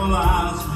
couple hours